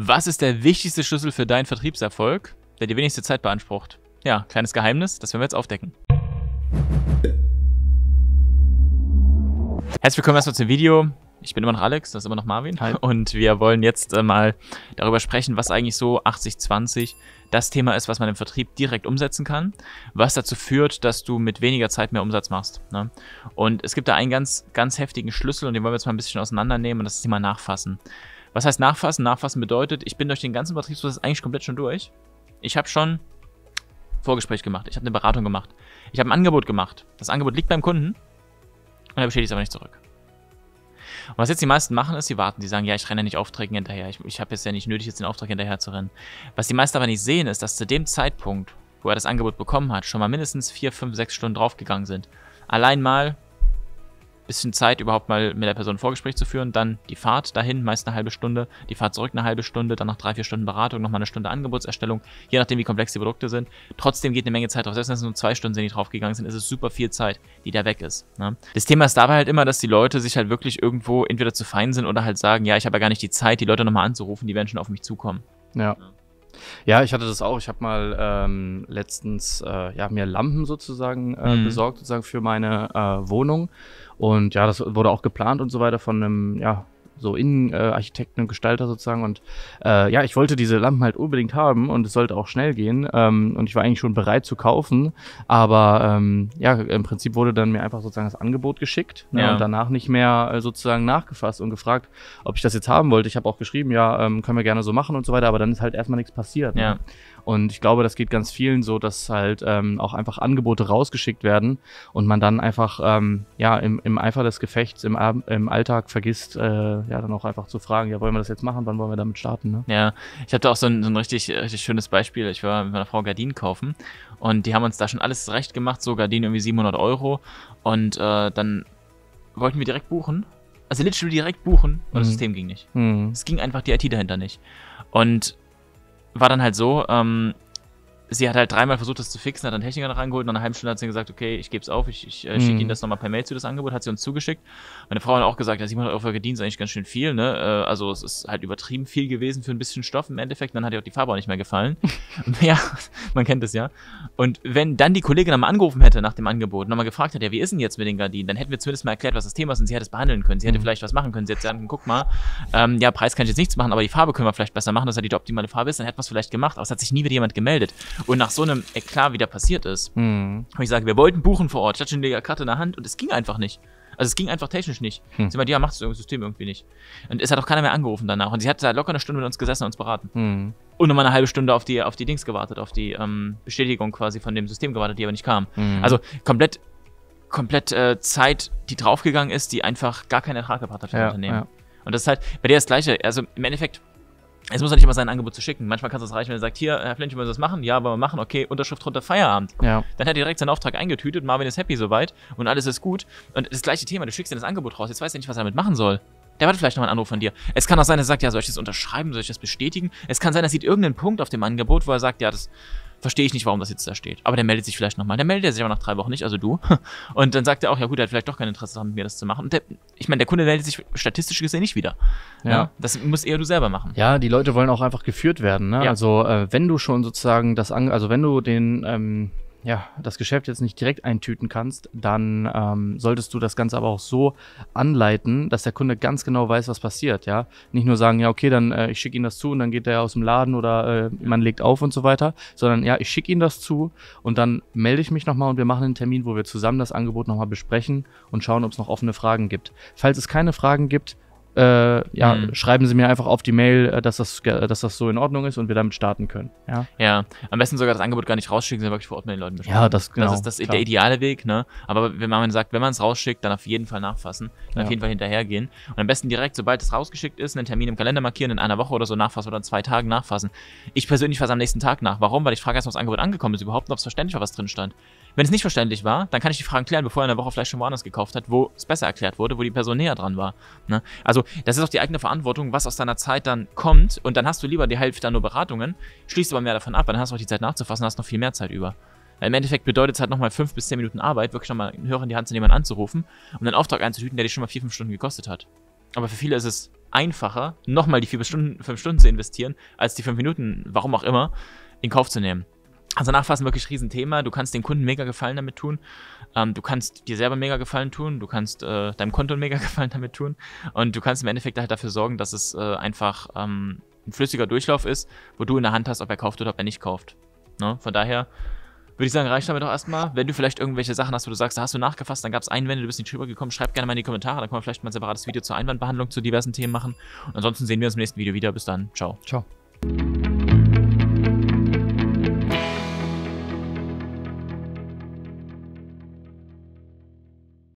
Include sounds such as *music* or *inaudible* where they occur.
Was ist der wichtigste Schlüssel für deinen Vertriebserfolg, der die wenigste Zeit beansprucht? Ja, kleines Geheimnis, das werden wir jetzt aufdecken. Herzlich willkommen erstmal zum Video. Ich bin immer noch Alex, das ist immer noch Marvin. Hi. Und wir wollen jetzt äh, mal darüber sprechen, was eigentlich so 80-20 das Thema ist, was man im Vertrieb direkt umsetzen kann, was dazu führt, dass du mit weniger Zeit mehr Umsatz machst. Ne? Und es gibt da einen ganz, ganz heftigen Schlüssel und den wollen wir jetzt mal ein bisschen auseinandernehmen und das ist das Thema Nachfassen. Was heißt Nachfassen? Nachfassen bedeutet, ich bin durch den ganzen Vertriebsprozess eigentlich komplett schon durch. Ich habe schon Vorgespräch gemacht, ich habe eine Beratung gemacht, ich habe ein Angebot gemacht. Das Angebot liegt beim Kunden und er bestätigt es aber nicht zurück. Und was jetzt die meisten machen, ist, sie warten. Die sagen, ja, ich renne nicht Aufträgen hinterher. Ich, ich habe jetzt ja nicht nötig, jetzt den Auftrag hinterher zu rennen. Was die meisten aber nicht sehen, ist, dass zu dem Zeitpunkt, wo er das Angebot bekommen hat, schon mal mindestens vier, fünf, sechs Stunden draufgegangen sind. Allein mal bisschen Zeit, überhaupt mal mit der Person ein Vorgespräch zu führen, dann die Fahrt dahin, meist eine halbe Stunde, die Fahrt zurück eine halbe Stunde, dann noch drei, vier Stunden Beratung, nochmal eine Stunde Angebotserstellung, je nachdem, wie komplex die Produkte sind. Trotzdem geht eine Menge Zeit drauf. Selbst wenn es nur zwei Stunden sind, die draufgegangen sind, ist es super viel Zeit, die da weg ist. Ne? Das Thema ist dabei halt immer, dass die Leute sich halt wirklich irgendwo entweder zu fein sind oder halt sagen, ja, ich habe ja gar nicht die Zeit, die Leute nochmal anzurufen, die werden schon auf mich zukommen. Ja. Ja, ich hatte das auch. Ich habe mal ähm, letztens äh, ja, mir Lampen sozusagen äh, Mhm. besorgt, sozusagen für meine äh, Wohnung. Und ja, das wurde auch geplant und so weiter von einem, ja, so Innenarchitekten äh, und Gestalter sozusagen. Und äh, ja, ich wollte diese Lampen halt unbedingt haben und es sollte auch schnell gehen. Ähm, und ich war eigentlich schon bereit zu kaufen. Aber ähm, ja, im Prinzip wurde dann mir einfach sozusagen das Angebot geschickt ne, Ja. und danach nicht mehr äh, sozusagen nachgefasst und gefragt, ob ich das jetzt haben wollte. Ich habe auch geschrieben, ja, ähm, können wir gerne so machen und so weiter, aber dann ist halt erstmal nichts passiert. ne? Ja. Und ich glaube, das geht ganz vielen so, dass halt ähm, auch einfach Angebote rausgeschickt werden und man dann einfach ähm, ja im, im Eifer des Gefechts im, im Alltag vergisst, äh, ja dann auch einfach zu fragen, ja wollen wir das jetzt machen, wann wollen wir damit starten? Ne? Ja, ich hatte auch so ein, so ein richtig, richtig schönes Beispiel. Ich war mit meiner Frau Gardinen kaufen und die haben uns da schon alles zurecht gemacht, so Gardinen irgendwie 700 Euro und äh, dann wollten wir direkt buchen. Also literally direkt buchen und das Mhm. System ging nicht. Hm. Es ging einfach die IT dahinter nicht. Und war dann halt so, ähm, sie hat halt dreimal versucht, das zu fixen, hat dann Techniker noch rangeholt und nach einer halben Stunde hat sie gesagt, okay, ich gebe es auf, ich, ich äh, schicke Mhm. Ihnen das nochmal per Mail zu, das Angebot, hat sie uns zugeschickt. Meine Frau hat auch gesagt, ja, 700 Euro für Gardinen ist eigentlich ganz schön viel, ne? Äh, also es ist halt übertrieben viel gewesen für ein bisschen Stoff im Endeffekt, dann hat ihr auch die Farbe auch nicht mehr gefallen. *laughs* ja, man kennt es ja. Und wenn dann die Kollegin nochmal angerufen hätte nach dem Angebot, nochmal gefragt hätte, ja, wie ist denn jetzt mit den Gardinen, dann hätten wir zumindest mal erklärt, was das Thema ist und sie hätte es behandeln können. Sie hätte Mhm. vielleicht was machen können. Sie hätte sagen, guck mal, ähm, ja, Preis kann ich jetzt nichts machen, aber die Farbe können wir vielleicht besser machen, dass er die optimale Farbe ist, dann hätten wir es vielleicht gemacht. Aber es hat sich nie wieder jemand gemeldet. Und nach so einem Eklat wieder passiert ist, Hm. und ich sage, wir wollten buchen vor Ort, ich hatte schon die Karte in der Hand und es ging einfach nicht. Also es ging einfach technisch nicht. Hm. Sie meinte, ja, macht das System irgendwie nicht. Und es hat auch keiner mehr angerufen danach. Und sie hat da locker eine Stunde mit uns gesessen und uns beraten. Hm. Und nochmal eine halbe Stunde auf die, auf die Dings gewartet, auf die ähm, Bestätigung quasi von dem System gewartet, die aber nicht kam. Hm. Also komplett, komplett äh, Zeit, die draufgegangen ist, die einfach gar keinen Ertrag gebracht hat für das ja, Unternehmen. ja. Und das ist halt bei der das Gleiche. Also im Endeffekt, es muss ja nicht immer sein Angebot zu schicken. Manchmal kann es reichen, wenn er sagt, hier, Herr Flynn, wollen wir das machen? Ja, wollen wir machen. Okay, Unterschrift drunter, Feierabend. ja. Dann hat er direkt seinen Auftrag eingetütet, Marvin ist happy soweit und alles ist gut. Und das gleiche Thema, du schickst dir das Angebot raus, jetzt weiß er nicht, was er damit machen soll. Der wartet vielleicht noch einen Anruf von dir. Es kann auch sein, dass er sagt, ja, soll ich das unterschreiben, soll ich das bestätigen? Es kann sein, er sieht irgendeinen Punkt auf dem Angebot, wo er sagt, ja, das verstehe ich nicht, warum das jetzt da steht. Aber der meldet sich vielleicht nochmal. Der meldet sich aber nach drei Wochen nicht, also du. *laughs* Und dann sagt er auch, ja gut, er hat vielleicht doch kein Interesse daran, mit mir das zu machen. Und der, ich meine, der Kunde meldet sich statistisch gesehen nicht wieder. Ja. Ja. Das musst eher du selber machen. Ja, die Leute wollen auch einfach geführt werden. Ne? Ja. Also äh, wenn du schon sozusagen das, An also wenn du den, ähm, ja, das Geschäft jetzt nicht direkt eintüten kannst, dann ähm, solltest du das Ganze aber auch so anleiten, dass der Kunde ganz genau weiß, was passiert. Ja, nicht nur sagen, ja, okay, dann äh, ich schicke Ihnen das zu und dann geht er aus dem Laden oder äh, man legt auf und so weiter, sondern ja, ich schicke Ihnen das zu und dann melde ich mich nochmal und wir machen einen Termin, wo wir zusammen das Angebot nochmal besprechen und schauen, ob es noch offene Fragen gibt. Falls es keine Fragen gibt, äh, ja, Mhm. schreiben Sie mir einfach auf die Mail, äh, dass das, dass das so in Ordnung ist und wir damit starten können. Ja, Ja, am besten sogar das Angebot gar nicht rausschicken, sondern wirklich vor Ort mit den Leuten besprechen. ja das genau. das ist das klar. der ideale Weg, ne? Aber wenn man sagt, wenn man es rausschickt, dann auf jeden Fall nachfassen, dann auf Ja. jeden Fall hinterhergehen. Und am besten direkt, sobald es rausgeschickt ist, einen Termin im Kalender markieren, in einer Woche oder so nachfassen oder in zwei Tagen nachfassen. Ich persönlich fasse am nächsten Tag nach. Warum? Weil ich frage erst, ob das Angebot angekommen ist, überhaupt, ob es verständlich war, was drin stand. Wenn es nicht verständlich war, dann kann ich die Fragen klären, bevor er in der Woche vielleicht schon woanders gekauft hat, wo es besser erklärt wurde, wo die Person näher dran war. Ne? Also, das ist auch die eigene Verantwortung, was aus deiner Zeit dann kommt. Und dann hast du lieber die Hälfte an nur Beratungen, schließt aber mehr davon ab, dann hast du auch die Zeit nachzufassen, hast noch viel mehr Zeit über. Weil Im Endeffekt bedeutet es halt nochmal fünf bis zehn Minuten Arbeit, wirklich nochmal einen Hörer in die Hand zu nehmen, anzurufen und einen Auftrag einzutüten, der dich schon mal vier, fünf Stunden gekostet hat. Aber für viele ist es einfacher, nochmal die vier Stunden, fünf Stunden zu investieren, als die fünf Minuten, warum auch immer, in Kauf zu nehmen. Also Nachfassen wirklich ein Riesenthema. Du kannst den Kunden mega Gefallen damit tun. Ähm, du kannst dir selber mega Gefallen tun. Du kannst äh, deinem Konto mega *laughs* Gefallen damit tun. Und du kannst im Endeffekt halt dafür sorgen, dass es äh, einfach ähm, ein flüssiger Durchlauf ist, wo du in der Hand hast, ob er kauft oder ob er nicht kauft. Ne? Von daher würde ich sagen, reicht damit doch erstmal. Wenn du vielleicht irgendwelche Sachen hast, wo du sagst, da hast du nachgefasst, dann gab es Einwände, du bist nicht drüber gekommen, schreib gerne mal in die Kommentare, dann können wir vielleicht mal ein separates Video zur Einwandbehandlung zu diversen Themen machen. Und ansonsten sehen wir uns im nächsten Video wieder. Bis dann. Ciao. Ciao.